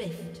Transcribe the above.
Rift.